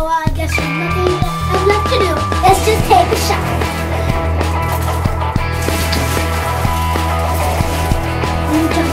Well, I guess there's nothing I'm left to do. Let's just take a shot. I'm